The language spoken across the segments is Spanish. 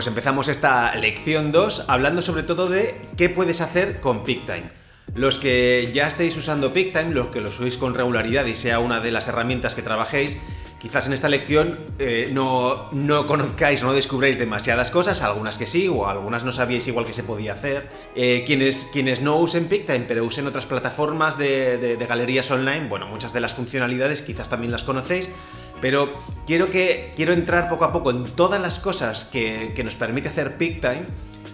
pues empezamos esta lección 2 hablando sobre todo de qué puedes hacer con PicTime. Los que ya estéis usando PicTime, los que lo subís con regularidad y sea una de las herramientas que trabajéis, quizás en esta lección eh, no, no, conozcáis no descubráis demasiadas cosas, algunas que sí, o algunas no sabíais igual que se podía hacer. Eh, quienes, quienes no usen PicTime, pero usen otras plataformas de, galerías online, bueno, muchas de las funcionalidades quizás también las conocéis, pero quiero, que, quiero entrar poco a poco en todas las cosas que, nos permite hacer PicTime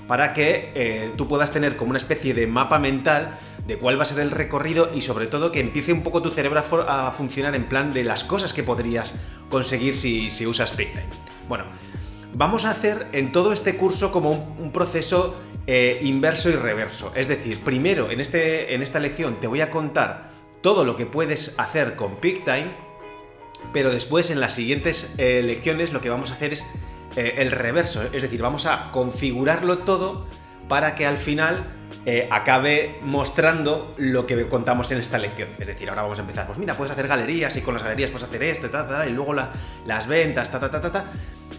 para que eh, tú puedas tener como una especie de mapa mental de cuál va a ser el recorrido y sobre todo que empiece un poco tu cerebro a, funcionar en plan de las cosas que podrías conseguir si, usas PicTime. Bueno, vamos a hacer en todo este curso como un, proceso eh, inverso y reverso. Es decir, primero en, este, en esta lección te voy a contar todo lo que puedes hacer con PicTime, pero después en las siguientes eh, lecciones lo que vamos a hacer es eh, el reverso, es decir, vamos a configurarlo todo para que al final eh, acabe mostrando lo que contamos en esta lección. Es decir, ahora vamos a empezar, pues mira, puedes hacer galerías y con las galerías puedes hacer esto, y, y luego las ventas, ta, ta, ta, ta, ta.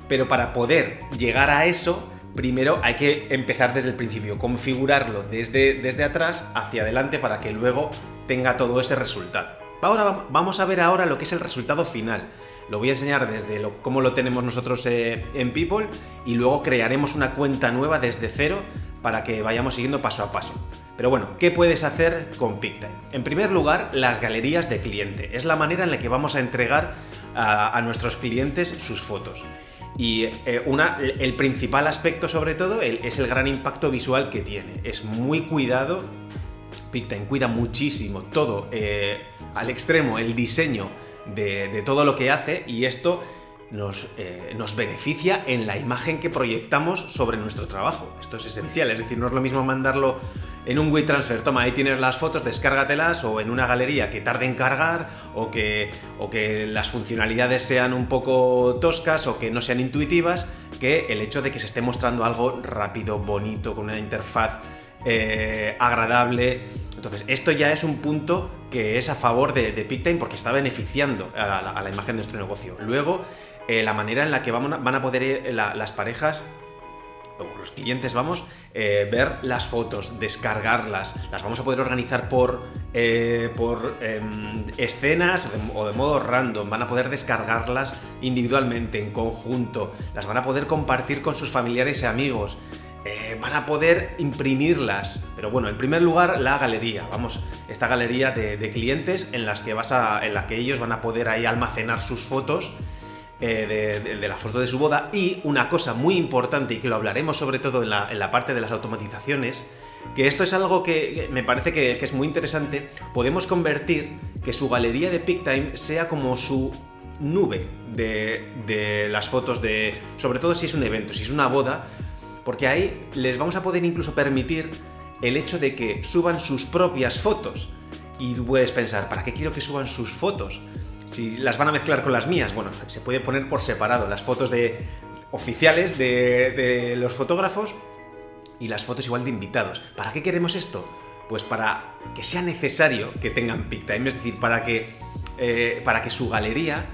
Pero para poder llegar a eso, primero hay que empezar desde el principio, configurarlo desde, desde atrás hacia adelante para que luego tenga todo ese resultado. Ahora vamos a ver ahora lo que es el resultado final. Lo voy a enseñar desde lo, cómo lo tenemos nosotros eh, en People y luego crearemos una cuenta nueva desde cero para que vayamos siguiendo paso a paso. Pero bueno, ¿qué puedes hacer con PicTime? En primer lugar, las galerías de cliente. Es la manera en la que vamos a entregar a, nuestros clientes sus fotos. Y eh, una, el principal aspecto sobre todo es el gran impacto visual que tiene. Es muy cuidado, PicTime cuida muchísimo todo eh, al extremo, el diseño de, de, todo lo que hace y esto nos, eh, nos, beneficia en la imagen que proyectamos sobre nuestro trabajo. Esto es esencial, es decir, no es lo mismo mandarlo en un WeTransfer, toma, ahí tienes las fotos, descárgatelas, o en una galería que tarde en cargar, o que, o que las funcionalidades sean un poco toscas o que no sean intuitivas, que el hecho de que se esté mostrando algo rápido, bonito, con una interfaz eh, agradable. Entonces, esto ya es un punto que es a favor de, de PicTime porque está beneficiando a la, imagen de nuestro negocio. Luego, eh, la manera en la que van a, poder ir las parejas o los clientes, vamos, eh, ver las fotos, descargarlas, las vamos a poder organizar por, eh, por em, escenas o de, modo random, van a poder descargarlas individualmente, en conjunto, las van a poder compartir con sus familiares y amigos, van a poder imprimirlas, pero bueno, en primer lugar la galería, vamos, esta galería de, clientes en las que vas a, en la que ellos van a poder ahí almacenar sus fotos eh, de, la foto de su boda. Y una cosa muy importante y que lo hablaremos sobre todo en la, parte de las automatizaciones, que esto es algo que me parece que, es muy interesante, podemos convertir que su galería de PicTime sea como su nube de, de las fotos de, sobre todo si es un evento, si es una boda, porque ahí les vamos a poder incluso permitir el hecho de que suban sus propias fotos. Y puedes pensar, ¿para qué quiero que suban sus fotos? Si las van a mezclar con las mías, bueno, se puede poner por separado las fotos de oficiales de, los fotógrafos y las fotos igual de invitados. ¿Para qué queremos esto? Pues para que sea necesario que tengan PicTime, es decir, para que, eh, para que su galería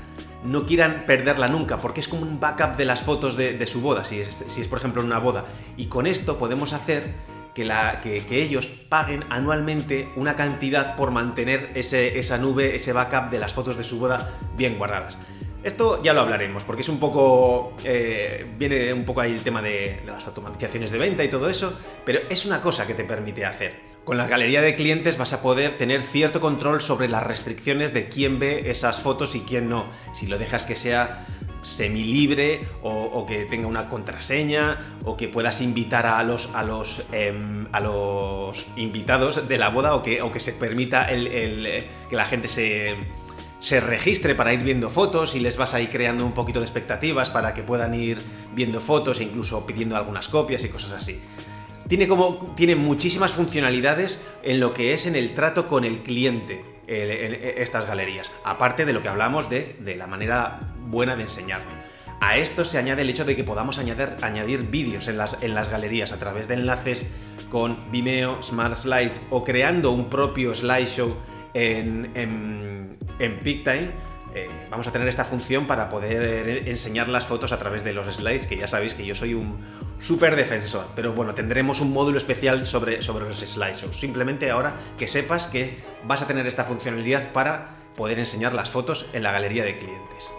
no quieran perderla nunca, porque es como un backup de las fotos de, su boda, si es, por ejemplo una boda. Y con esto podemos hacer que, ellos paguen anualmente una cantidad por mantener esa nube, ese backup de las fotos de su boda bien guardadas. Esto ya lo hablaremos, porque es un poco. Eh, viene un poco ahí el tema de, las automatizaciones de venta y todo eso, pero es una cosa que te permite hacer. Con la galería de clientes vas a poder tener cierto control sobre las restricciones de quién ve esas fotos y quién no. Si lo dejas que sea semilibre o, o que tenga una contraseña o que puedas invitar a los, a los, em, a los invitados de la boda o que, o que se permita el, eh, que la gente se, se registre para ir viendo fotos y les vas a ir creando un poquito de expectativas para que puedan ir viendo fotos e incluso pidiendo algunas copias y cosas así. Tiene, como, tiene muchísimas funcionalidades en lo que es en el trato con el cliente, estas galerías, aparte de lo que hablamos de, de la manera buena de enseñarlo. A esto se añade el hecho de que podamos añadir, añadir vídeos en las, en las galerías a través de enlaces con Vimeo, Smart Slides o creando un propio slideshow en, en, en PicTime eh, vamos a tener esta función para poder enseñar las fotos a través de los slides, que ya sabéis que yo soy un súper defensor. Pero bueno, tendremos un módulo especial sobre, sobre los slides. simplemente ahora que sepas que vas a tener esta funcionalidad para poder enseñar las fotos en la galería de clientes.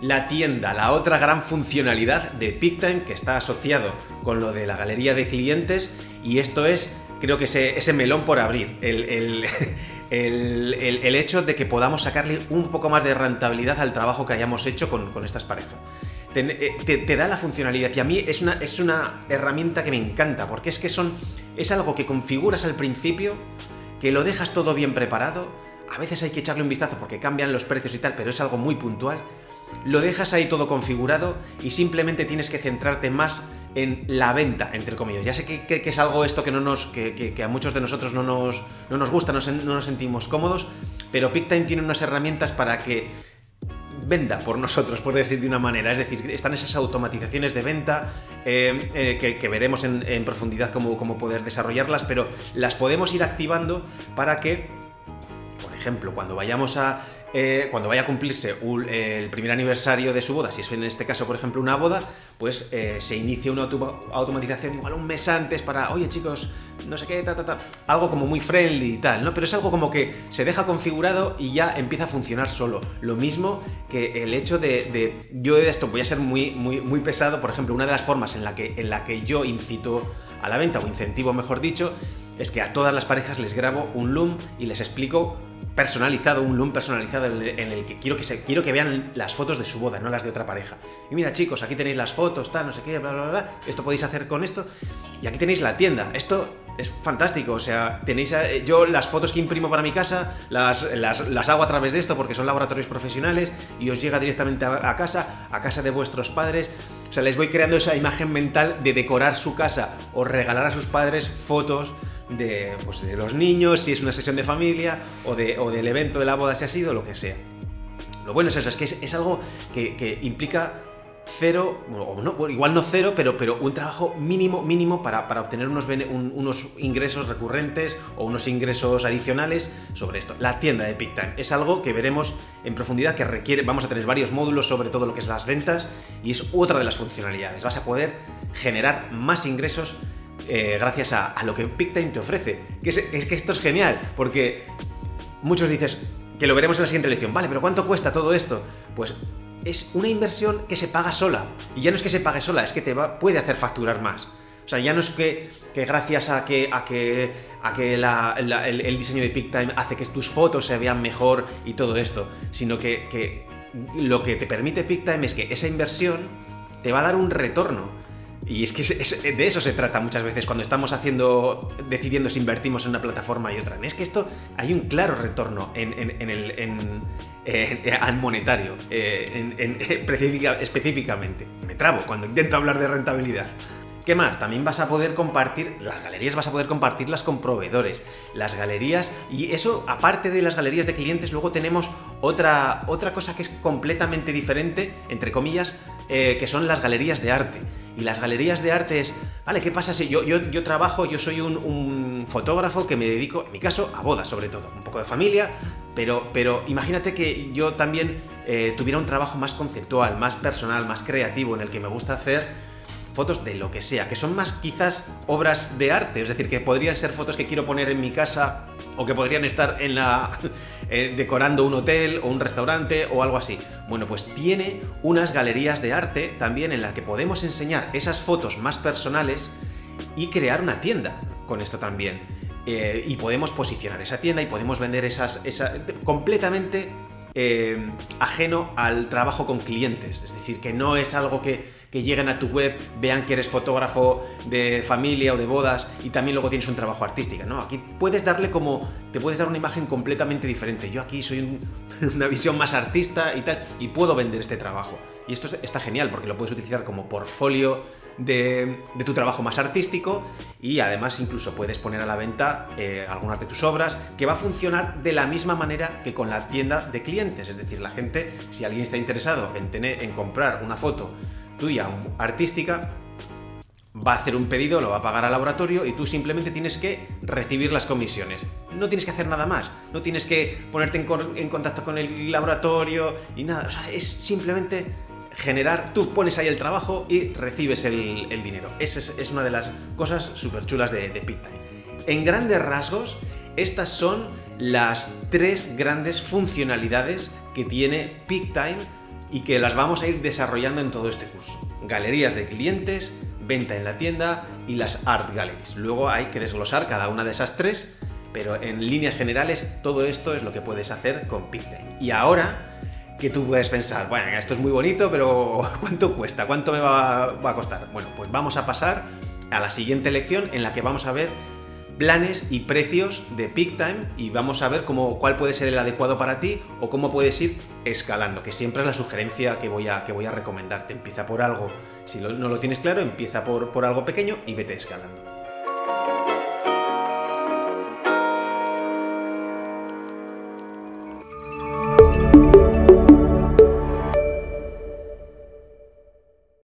La tienda, la otra gran funcionalidad de PicTime que está asociado con lo de la galería de clientes y esto es, creo que ese, ese melón por abrir, el, hecho de que podamos sacarle un poco más de rentabilidad al trabajo que hayamos hecho con, estas parejas. Eh, te, da la funcionalidad y a mí es una, es una herramienta que me encanta porque es que son, es algo que configuras al principio, que lo dejas todo bien preparado, a veces hay que echarle un vistazo porque cambian los precios y tal, pero es algo muy puntual. Lo dejas ahí todo configurado y simplemente tienes que centrarte más en la venta, entre comillas. Ya sé que, es algo esto que, no nos, que, a muchos de nosotros no nos, no nos gusta, no, nos sentimos cómodos, pero PicTime tiene unas herramientas para que venda por nosotros, por decir de una manera. Es decir, están esas automatizaciones de venta eh, eh, que, veremos en, profundidad cómo, cómo, poder desarrollarlas, pero las podemos ir activando para que, por ejemplo, cuando vayamos a eh, cuando vaya a cumplirse el primer aniversario de su boda, si es en este caso, por ejemplo, una boda, pues eh, se inicia una automatización igual un mes antes para, oye chicos, no sé qué, ta, ta, ta, algo como muy friendly y tal, ¿no? Pero es algo como que se deja configurado y ya empieza a funcionar solo. Lo mismo que el hecho de, yo de esto voy a ser muy, muy, muy pesado, por ejemplo, una de las formas en la que, en la que yo incito a la venta, o incentivo mejor dicho, es que a todas las parejas les grabo un loom y les explico personalizado, un loom personalizado en el que quiero que, quiero que vean las fotos de su boda, no las de otra pareja. Y mira chicos, aquí tenéis las fotos, tal, no sé qué, bla, bla, bla, esto podéis hacer con esto. Y aquí tenéis la tienda. Esto es fantástico, o sea, tenéis eh, yo las fotos que imprimo para mi casa, las, las, hago a través de esto porque son laboratorios profesionales y os llega directamente a, casa, a casa de vuestros padres. O sea, les voy creando esa imagen mental de decorar su casa o regalar a sus padres fotos de, pues, de los niños, si es una sesión de familia, o, de, o del evento de la boda si ha sido, lo que sea. Lo bueno es eso, es que es, algo que, implica cero, o no, igual no cero, pero, pero un trabajo mínimo, mínimo para, para obtener unos, unos ingresos recurrentes o unos ingresos adicionales sobre esto. La tienda de PicTime es algo que veremos en profundidad, que requiere, vamos a tener varios módulos sobre todo lo que es las ventas y es otra de las funcionalidades. Vas a poder generar más ingresos eh, gracias a, lo que PicTime te ofrece. Que es, que esto es genial, porque muchos dices que lo veremos en la siguiente lección. Vale, pero ¿cuánto cuesta todo esto? Pues es una inversión que se paga sola. Y ya no es que se pague sola, es que te va, puede hacer facturar más. O sea, ya no es que, gracias a que, el, diseño de PicTime hace que tus fotos se vean mejor y todo esto, sino que, que lo que te permite PicTime es que esa inversión te va a dar un retorno. Y es que de eso se trata muchas veces cuando estamos haciendo, decidiendo si invertimos en una plataforma y otra. Es que esto hay un claro retorno en, el en, monetario, eh, específicamente. Me trabo cuando intento hablar de rentabilidad. ¿Qué más? También vas a poder compartir, las galerías vas a poder compartirlas con proveedores. Las galerías, y eso, aparte de las galerías de clientes, luego tenemos otra, otra cosa que es completamente diferente, entre comillas, eh, que son las galerías de arte. Y las galerías de arte es, vale, ¿qué pasa si yo, yo, yo trabajo, yo soy un, fotógrafo que me dedico, en mi caso, a bodas sobre todo, un poco de familia, pero, pero imagínate que yo también eh, tuviera un trabajo más conceptual, más personal, más creativo, en el que me gusta hacer fotos de lo que sea, que son más quizás obras de arte, es decir, que podrían ser fotos que quiero poner en mi casa o que podrían estar en la eh, decorando un hotel o un restaurante o algo así. Bueno, pues tiene unas galerías de arte también en las que podemos enseñar esas fotos más personales y crear una tienda con esto también. Eh, y podemos posicionar esa tienda y podemos vender esas, esa, completamente eh, ajeno al trabajo con clientes. Es decir, que no es algo que que lleguen a tu web, vean que eres fotógrafo de familia o de bodas y también luego tienes un trabajo artístico, ¿no? Aquí puedes darle como, te puedes dar una imagen completamente diferente. Yo aquí soy una visión más artista y tal, y puedo vender este trabajo. Y esto está genial porque lo puedes utilizar como portfolio de, tu trabajo más artístico y además incluso puedes poner a la venta eh, algunas de tus obras que va a funcionar de la misma manera que con la tienda de clientes. Es decir, la gente, si alguien está interesado en, tener, en comprar una foto tuya artística, va a hacer un pedido, lo va a pagar al laboratorio y tú simplemente tienes que recibir las comisiones. No tienes que hacer nada más, no tienes que ponerte en, contacto con el laboratorio y nada, o sea, es simplemente generar, tú pones ahí el trabajo y recibes el, dinero. Esa es, una de las cosas súper chulas de, de En grandes rasgos, estas son las tres grandes funcionalidades que tiene PeakTime y que las vamos a ir desarrollando en todo este curso. Galerías de clientes, venta en la tienda y las art galleries. Luego hay que desglosar cada una de esas tres, pero en líneas generales todo esto es lo que puedes hacer con PicTime. Y ahora que tú puedes pensar, bueno, esto es muy bonito, pero ¿cuánto cuesta? ¿Cuánto me va, a costar? Bueno, pues vamos a pasar a la siguiente lección en la que vamos a ver planes y precios de PeakTime y vamos a ver cómo, cuál puede ser el adecuado para ti o cómo puedes ir escalando, que siempre es la sugerencia que voy a, que voy a recomendarte. Empieza por algo, si no lo tienes claro, empieza por, por algo pequeño y vete escalando.